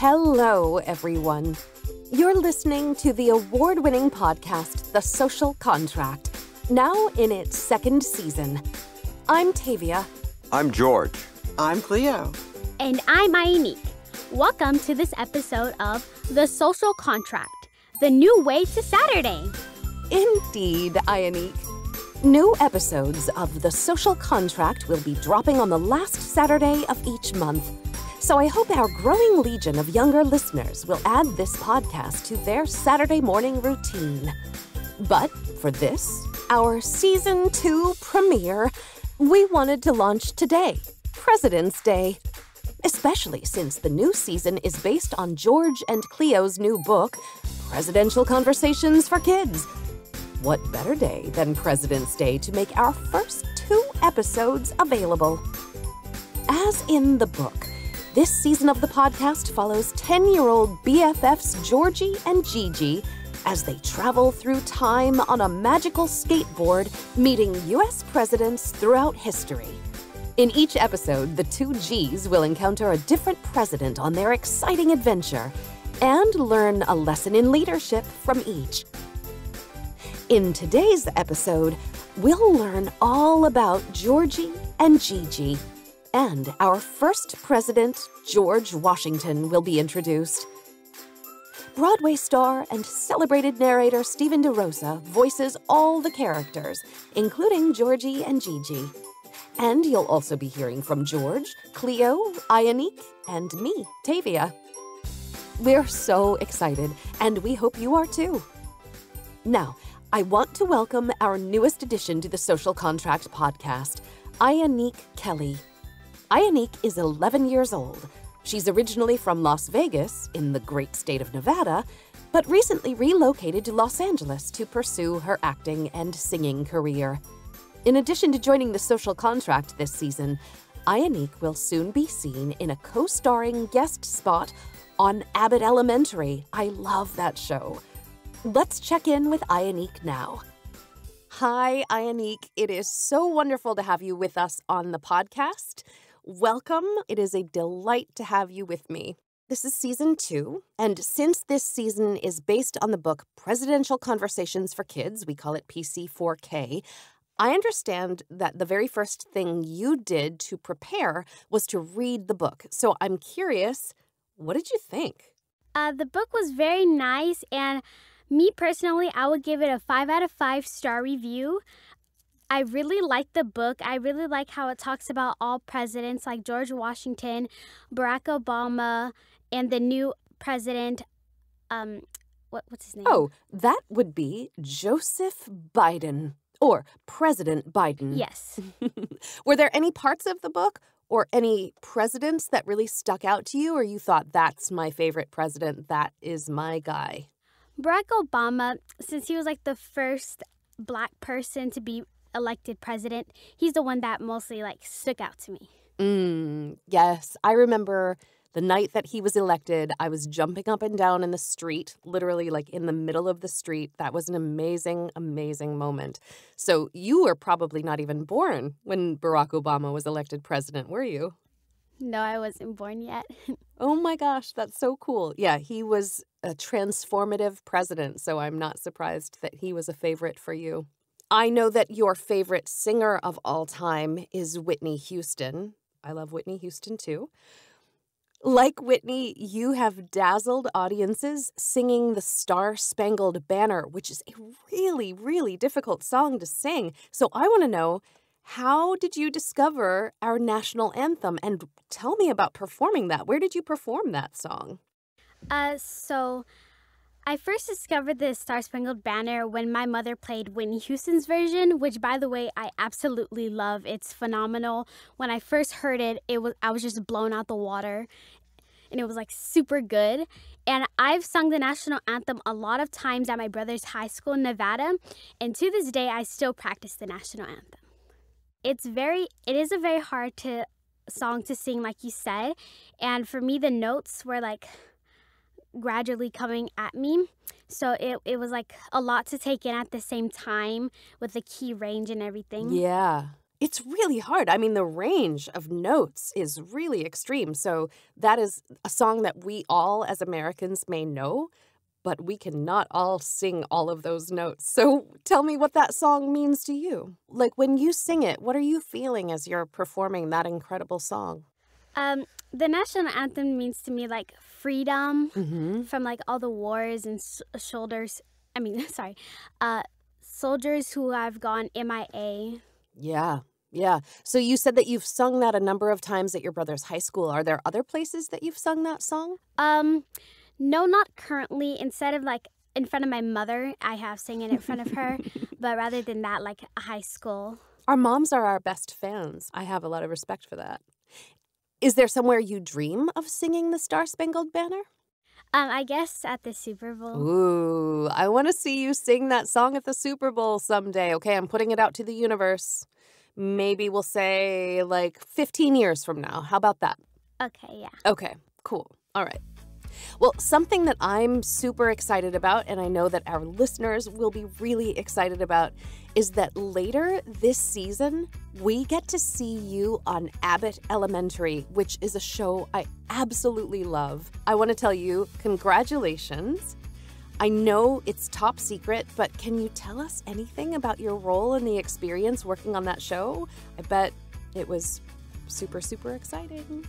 Hello, everyone. You're listening to the award winning podcast, The Social Contract, now in its second season. I'm Tavia. I'm George. I'm Cleo. And I'm Iya'Nique. Welcome to this episode of The Social Contract, the new way to Saturday. Indeed, Iya'Nique. New episodes of The Social Contract will be dropping on the last Saturday of each month. So I hope our growing legion of younger listeners will add this podcast to their Saturday morning routine. But for this, our season two premiere, we wanted to launch today, President's Day. Especially since the new season is based on George and Cleo's new book, Presidential Conversations for Kids. What better day than President's Day to make our first two episodes available? As in the book, this season of the podcast follows 10 year old BFFs Georgie and Gigi as they travel through time on a magical skateboard, meeting U.S. presidents throughout history. In each episode, the two G's will encounter a different president on their exciting adventure and learn a lesson in leadership from each. In today's episode, we'll learn all about Georgie and Gigi. And our first president, George Washington, will be introduced. Broadway star and celebrated narrator Stephen DeRosa voices all the characters, including Georgie and Gigi. And you'll also be hearing from George, Cleo, Iya'Nique, and me, Tavia. We're so excited, and we hope you are too. Now, I want to welcome our newest addition to the Social Contract podcast, Iya'Nique Kelly. Iya'Nique is 11 years old. She's originally from Las Vegas, in the great state of Nevada, but recently relocated to Los Angeles to pursue her acting and singing career. In addition to joining the social contract this season, Iya'Nique will soon be seen in a co starring guest spot on Abbott Elementary. I love that show. Let's check in with Iya'Nique now. Hi, Iya'Nique. It is so wonderful to have you with us on the podcast. Welcome. It is a delight to have you with me. This is season two, and since this season is based on the book Presidential Conversations for Kids, we call it PC4K, I understand that the very first thing you did to prepare was to read the book. So I'm curious, what did you think? Uh, the book was very nice, and me personally, I would give it a 5 out of 5 star review. I really like the book. I really like how it talks about all presidents like George Washington, Barack Obama, and the new president. Um, what, what's his name? Oh, that would be Joseph Biden or President Biden. yes. Were there any parts of the book or any presidents that really stuck out to you, or you thought that's my favorite president, that is my guy? Barack Obama, since he was like the first black person to be elected president, he's the one that mostly like stuck out to me. Mm, yes, I remember the night that he was elected, I was jumping up and down in the street, literally like in the middle of the street. That was an amazing, amazing moment. So you were probably not even born when Barack Obama was elected president, were you? No, I wasn't born yet. Oh my gosh, that's so cool. Yeah, he was a transformative president, so I'm not surprised that he was a favorite for you. I know that your favorite singer of all time is Whitney Houston. I love Whitney Houston too. Like Whitney, you have dazzled audiences singing the Star Spangled Banner, which is a really, really difficult song to sing. So I want to know how did you discover our national anthem? And tell me about performing that. Where did you perform that song? Uh, so I first discovered the Star Spangled Banner when my mother played Whitney Houston's version, which by the way I absolutely love. It's phenomenal. When I first heard it, it was I was just blown out the water. And it was like super good. And I've sung the national anthem a lot of times at my brother's high school in Nevada, and to this day I still practice the national anthem. It's very it is a very hard to song to sing like you said, and for me the notes were like gradually coming at me. So it, it was like a lot to take in at the same time with the key range and everything. Yeah. it's really hard. I mean, the range of notes is really extreme. So, that is a song that we all as Americans may know, but we cannot all sing all of those notes. So, tell me what that song means to you. Like, when you sing it, what are you feeling as you're performing that incredible song? Um, the national anthem means to me like freedom Mm-hmm. from like all the wars and s- shoulders. I mean, sorry, uh, soldiers who have gone MIA. Yeah. Yeah. So you said that you've sung that a number of times at your brother's high school. Are there other places that you've sung that song? Um, no, not currently. Instead of like in front of my mother, I have singing in front of her, but rather than that, like high school. Our moms are our best fans. I have a lot of respect for that. Is there somewhere you dream of singing the Star Spangled Banner? Um, I guess at the Super Bowl. Ooh, I want to see you sing that song at the Super Bowl someday. Okay, I'm putting it out to the universe. Maybe we'll say like 15 years from now. How about that? Okay, yeah. Okay, cool. All right. Well, something that I'm super excited about, and I know that our listeners will be really excited about, is that later this season, we get to see you on Abbott Elementary, which is a show I absolutely love. I want to tell you, congratulations. I know it's top secret, but can you tell us anything about your role and the experience working on that show? I bet it was super, super exciting.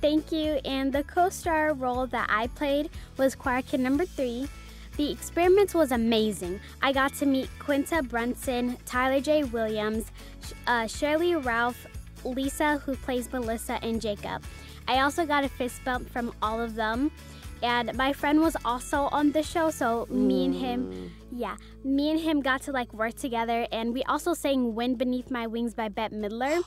Thank you. And the co star role that I played was choir kid number three. The experience was amazing. I got to meet Quinta Brunson, Tyler J. Williams, uh, Shirley Ralph, Lisa, who plays Melissa, and Jacob. I also got a fist bump from all of them. And my friend was also on the show, so me and him, yeah, me and him got to like work together. And we also sang Wind Beneath My Wings by Bette Midler.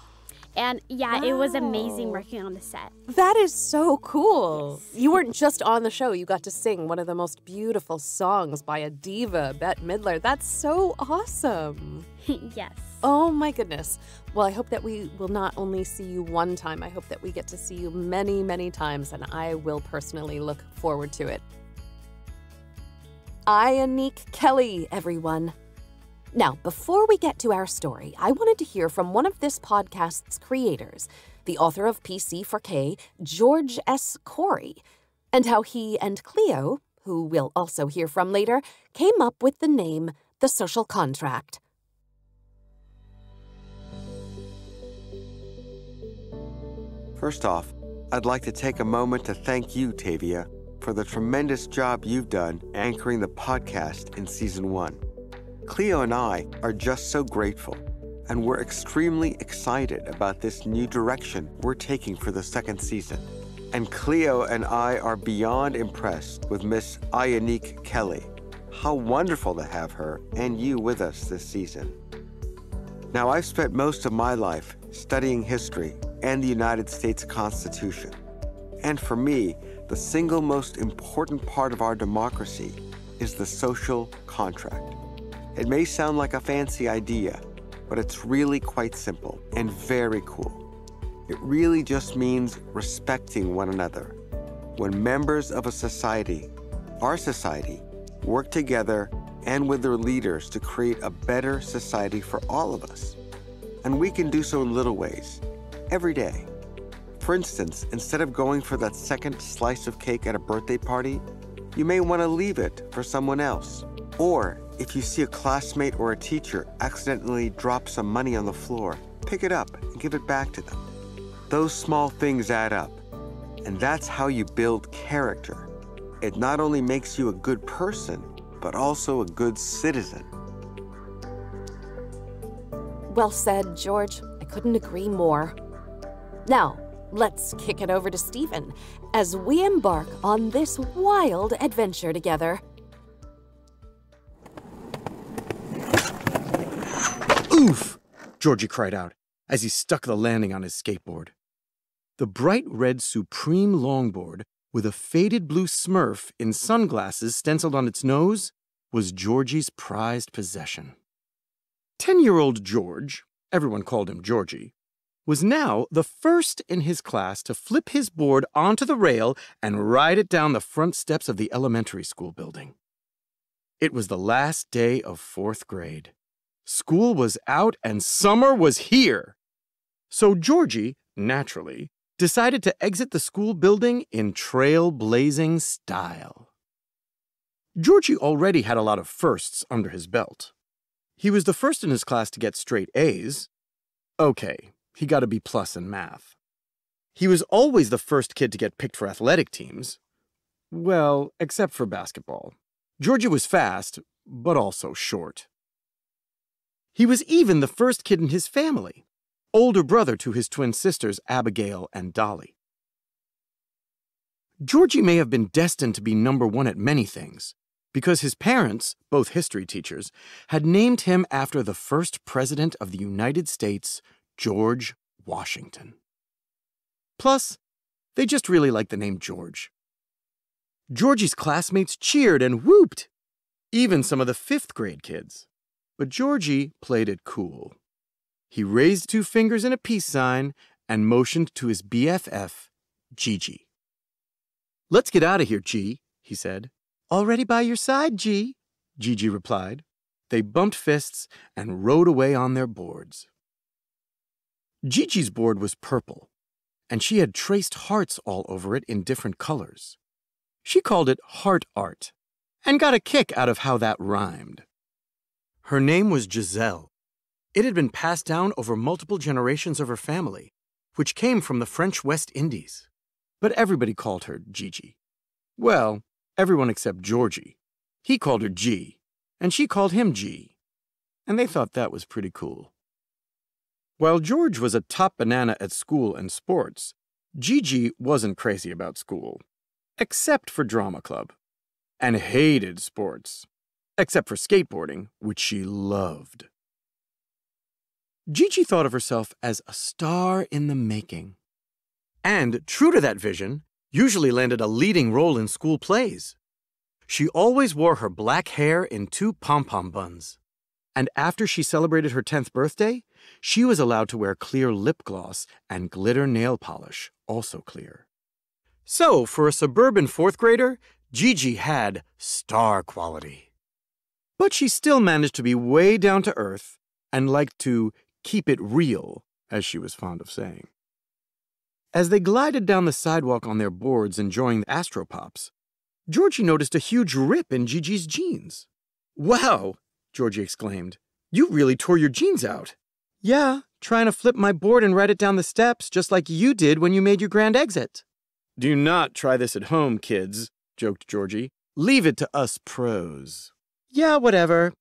And yeah, it was amazing working on the set. That is so cool. You weren't just on the show, you got to sing one of the most beautiful songs by a diva, Bette Midler. That's so awesome. yes. Oh my goodness. Well, I hope that we will not only see you one time, I hope that we get to see you many, many times, and I will personally look forward to it. I, Iya'Nique Kelly, everyone. Now, before we get to our story, I wanted to hear from one of this podcast's creators, the author of PC for K, George S. Corey, and how he and Cleo, who we'll also hear from later, came up with the name The Social Contract. First off, I'd like to take a moment to thank you, Tavia, for the tremendous job you've done anchoring the podcast in season one. Cleo and I are just so grateful, and we're extremely excited about this new direction we're taking for the second season. And Cleo and I are beyond impressed with Miss Iya'Nique Kelly. How wonderful to have her and you with us this season. Now, I've spent most of my life studying history and the United States Constitution. And for me, the single most important part of our democracy is the social contract. It may sound like a fancy idea, but it's really quite simple and very cool. It really just means respecting one another. When members of a society, our society, work together and with their leaders to create a better society for all of us. And we can do so in little ways, every day. For instance, instead of going for that second slice of cake at a birthday party, you may want to leave it for someone else. Or if you see a classmate or a teacher accidentally drop some money on the floor, pick it up and give it back to them. Those small things add up, and that's how you build character. It not only makes you a good person, but also a good citizen. Well said, George. I couldn't agree more. Now, let's kick it over to Stephen as we embark on this wild adventure together. Georgie cried out as he stuck the landing on his skateboard. The bright red Supreme longboard with a faded blue smurf in sunglasses stenciled on its nose was Georgie's prized possession. Ten year old George, everyone called him Georgie, was now the first in his class to flip his board onto the rail and ride it down the front steps of the elementary school building. It was the last day of fourth grade. School was out and summer was here. So Georgie, naturally, decided to exit the school building in trailblazing style. Georgie already had a lot of firsts under his belt. He was the first in his class to get straight A's. Okay, he got a B plus in math. He was always the first kid to get picked for athletic teams. Well, except for basketball. Georgie was fast, but also short. He was even the first kid in his family, older brother to his twin sisters Abigail and Dolly. Georgie may have been destined to be number one at many things, because his parents, both history teachers, had named him after the first president of the United States, George Washington. Plus, they just really liked the name George. Georgie's classmates cheered and whooped, even some of the fifth grade kids. But Georgie played it cool. He raised two fingers in a peace sign and motioned to his BFF, Gigi. Let's get out of here, G, he said. Already by your side, G, Gigi replied. They bumped fists and rode away on their boards. Gigi's board was purple, and she had traced hearts all over it in different colors. She called it heart art and got a kick out of how that rhymed. Her name was Giselle. It had been passed down over multiple generations of her family, which came from the French West Indies. But everybody called her Gigi. Well, everyone except Georgie. He called her G, and she called him G. And they thought that was pretty cool. While George was a top banana at school and sports, Gigi wasn't crazy about school, except for drama club, and hated sports, except for skateboarding, which she loved. Gigi thought of herself as a star in the making. And, true to that vision, usually landed a leading role in school plays. She always wore her black hair in two pom pom buns. And after she celebrated her 10th birthday, she was allowed to wear clear lip gloss and glitter nail polish, also clear. So, for a suburban fourth grader, Gigi had star quality. But she still managed to be way down to earth and liked to keep it real, as she was fond of saying. As they glided down the sidewalk on their boards enjoying the astropops, Georgie noticed a huge rip in Gigi's jeans. Wow, Georgie exclaimed. You really tore your jeans out. Yeah, trying to flip my board and ride it down the steps, just like you did when you made your grand exit. Do not try this at home, kids, joked Georgie. Leave it to us pros. Yeah, whatever.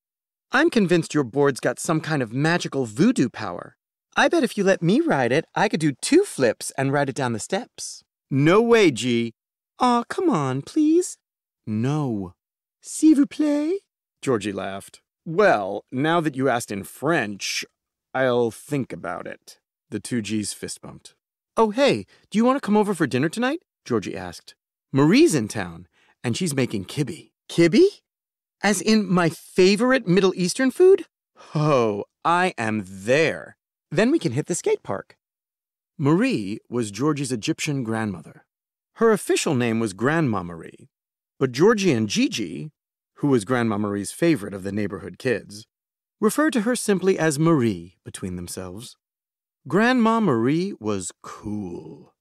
I'm convinced your board's got some kind of magical voodoo power. I bet if you let me ride it, I could do two flips and ride it down the steps. No way, G. Aw, come on, please. No. S'il vous plaît? Georgie laughed. Well, now that you asked in French, I'll think about it. The two G's fist bumped. Oh, hey, do you want to come over for dinner tonight? Georgie asked. Marie's in town, and she's making kibby. Kibbe? As in my favorite Middle Eastern food? Oh, I am there. Then we can hit the skate park. Marie was Georgie's Egyptian grandmother. Her official name was Grandma Marie, but Georgie and Gigi, who was Grandma Marie's favorite of the neighborhood kids, referred to her simply as Marie between themselves. Grandma Marie was cool.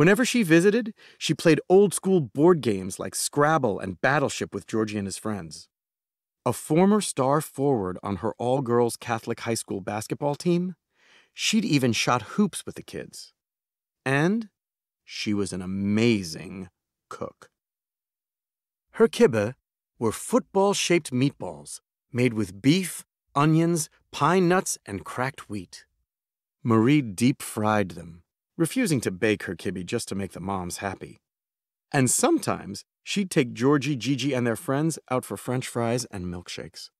Whenever she visited, she played old school board games like Scrabble and Battleship with Georgie and his friends. A former star forward on her all girls Catholic high school basketball team, she'd even shot hoops with the kids. And she was an amazing cook. Her kibbe were football shaped meatballs made with beef, onions, pine nuts, and cracked wheat. Marie deep fried them, refusing to bake her kibbe just to make the moms happy. And sometimes she'd take Georgie, Gigi, and their friends out for french fries and milkshakes.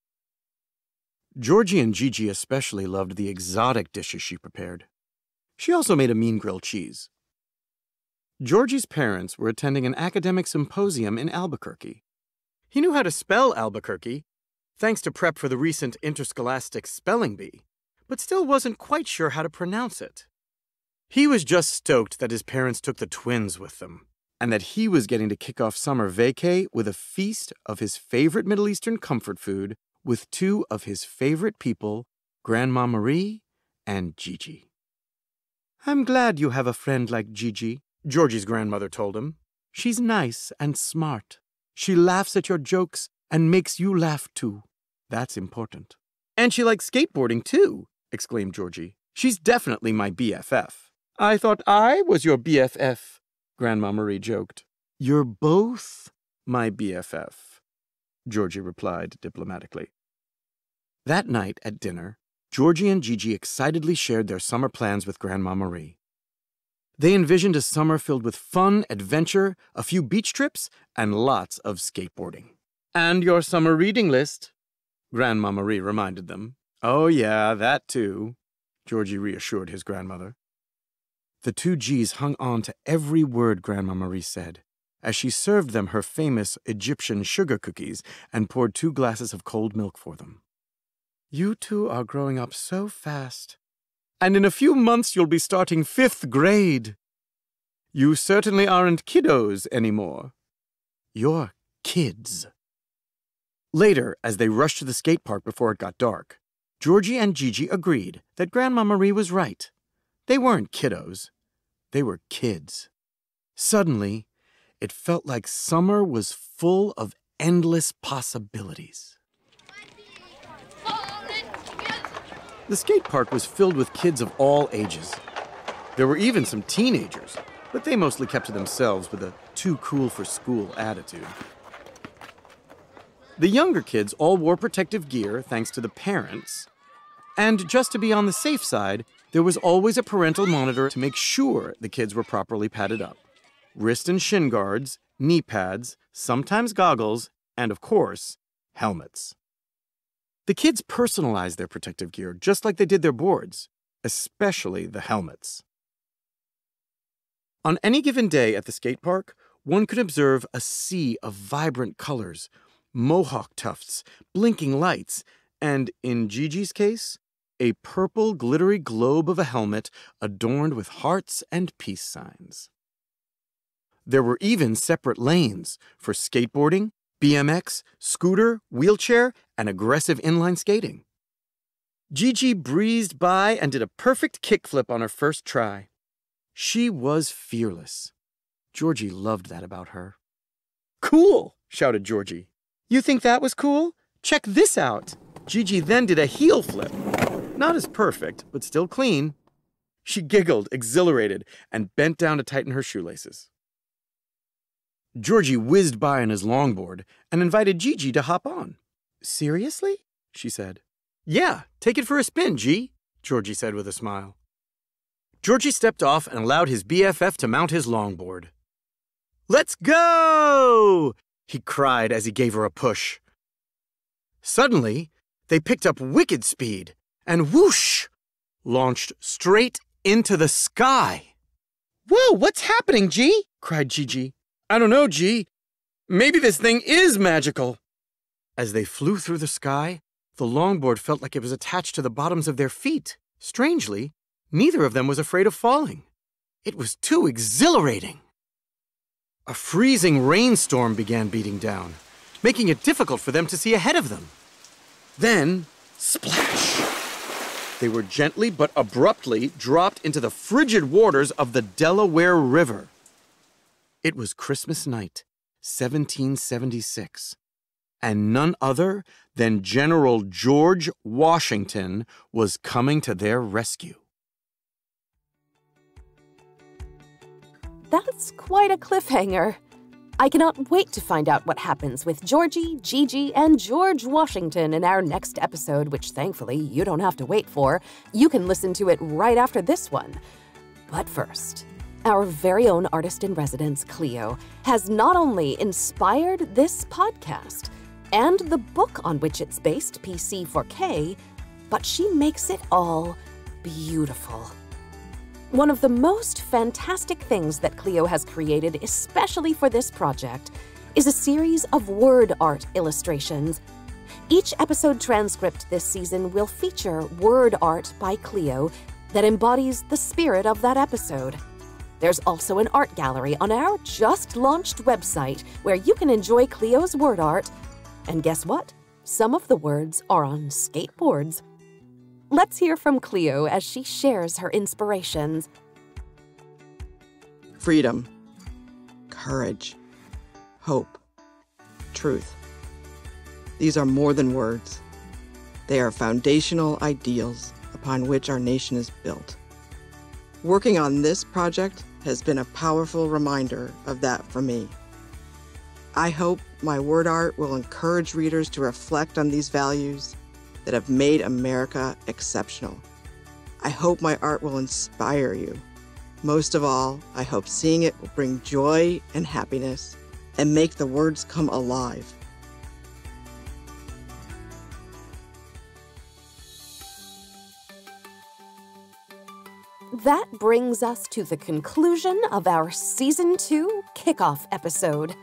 Georgie and Gigi especially loved the exotic dishes she prepared. She also made a mean grilled cheese. Georgie's parents were attending an academic symposium in Albuquerque. He knew how to spell Albuquerque, thanks to prep for the recent interscholastic spelling bee, but still wasn't quite sure how to pronounce it. He was just stoked that his parents took the twins with them and that he was getting to kick off summer vacay with a feast of his favorite Middle Eastern comfort food with two of his favorite people, Grandma Marie and Gigi. I'm glad you have a friend like Gigi, Georgie's grandmother told him. She's nice and smart. She laughs at your jokes and makes you laugh too. That's important. And she likes skateboarding too, exclaimed Georgie. She's definitely my BFF. I thought I was your BFF, Grandma Marie joked. You're both my BFF, Georgie replied diplomatically. That night at dinner, Georgie and Gigi excitedly shared their summer plans with Grandma Marie. They envisioned a summer filled with fun, adventure, a few beach trips, and lots of skateboarding. And your summer reading list, Grandma Marie reminded them. Oh, yeah, that too, Georgie reassured his grandmother. The two G's hung on to every word Grandma Marie said as she served them her famous Egyptian sugar cookies and poured two glasses of cold milk for them. You two are growing up so fast. And in a few months you'll be starting fifth grade. You certainly aren't kiddos anymore. You're kids. Later, as they rushed to the skate park before it got dark, Georgie and Gigi agreed that Grandma Marie was right. They weren't kiddos, they were kids. Suddenly, it felt like summer was full of endless possibilities. The skate park was filled with kids of all ages. There were even some teenagers, but they mostly kept to themselves with a too cool for school attitude. The younger kids all wore protective gear thanks to the parents. And just to be on the safe side, there was always a parental monitor to make sure the kids were properly padded up. Wrist and shin guards, knee pads, sometimes goggles, and of course, helmets. The kids personalized their protective gear just like they did their boards, especially the helmets. On any given day at the skate park, one could observe a sea of vibrant colors, mohawk tufts, blinking lights, and, in Gigi's case, a purple glittery globe of a helmet adorned with hearts and peace signs. There were even separate lanes for skateboarding, BMX, scooter, wheelchair, and aggressive inline skating. Gigi breezed by and did a perfect kickflip on her first try. She was fearless. Georgie loved that about her. Cool, shouted Georgie. You think that was cool? Check this out. Gigi then did a heel flip. Not as perfect, but still clean. She giggled, exhilarated, and bent down to tighten her shoelaces. Georgie whizzed by on his longboard and invited Gigi to hop on. Seriously? she said. Yeah, take it for a spin, G, Georgie said with a smile. Georgie stepped off and allowed his BFF to mount his longboard. Let's go! he cried as he gave her a push. Suddenly, they picked up wicked speed and whoosh, launched straight into the sky. Whoa, what's happening, G? cried Gigi. I don't know, G. Maybe this thing is magical. As they flew through the sky, the longboard felt like it was attached to the bottoms of their feet. Strangely, neither of them was afraid of falling. It was too exhilarating. A freezing rainstorm began beating down, making it difficult for them to see ahead of them. Then, splash! They were gently but abruptly dropped into the frigid waters of the Delaware River. It was Christmas night, 1776, and none other than General George Washington was coming to their rescue. That's quite a cliffhanger. I cannot wait to find out what happens with Georgie, Gigi, and George Washington in our next episode, which thankfully you don't have to wait for. You can listen to it right after this one. But first, our very own artist in residence, Cleo, has not only inspired this podcast and the book on which it's based, PC4K, but she makes it all beautiful. One of the most fantastic things that Cleo has created, especially for this project, is a series of word art illustrations. Each episode transcript this season will feature word art by Cleo that embodies the spirit of that episode. There's also an art gallery on our just launched website where you can enjoy Cleo's word art. And guess what? Some of the words are on skateboards. Let's hear from Cleo as she shares her inspirations. freedom, courage, hope, truth. These are more than words. They are foundational ideals upon which our nation is built. Working on this project has been a powerful reminder of that for me. I hope my word art will encourage readers to reflect on these values that have made America exceptional. I hope my art will inspire you. Most of all, I hope seeing it will bring joy and happiness and make the words come alive. That brings us to the conclusion of our Season 2 kickoff episode.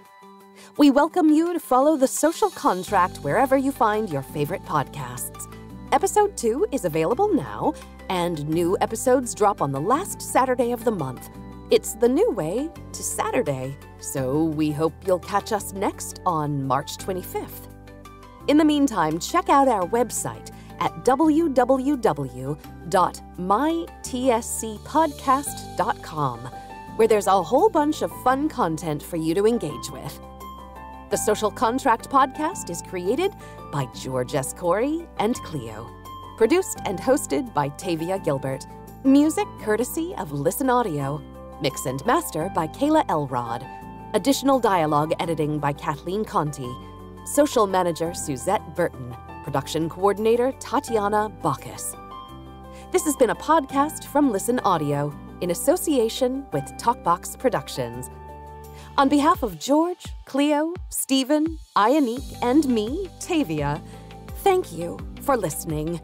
We welcome you to follow the social contract wherever you find your favorite podcasts. Episode 2 is available now, and new episodes drop on the last Saturday of the month. It's the new way to Saturday, so we hope you'll catch us next on March 25th. In the meantime, check out our website at www.mytscpodcast.com, where there's a whole bunch of fun content for you to engage with. The Social Contract Podcast is created by George S. Corey and Cleo. Produced and hosted by Tavia Gilbert. Music courtesy of Listen Audio. Mix and master by Kayla Elrod. Additional dialogue editing by Kathleen Conti. Social manager Suzette Burton. Production coordinator Tatiana Bacchus. This has been a podcast from Listen Audio in association with Talkbox Productions. On behalf of George, Cleo, Stephen, Iya'Nique, and me, Tavia, thank you for listening.